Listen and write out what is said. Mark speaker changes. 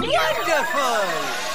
Speaker 1: Wonderful!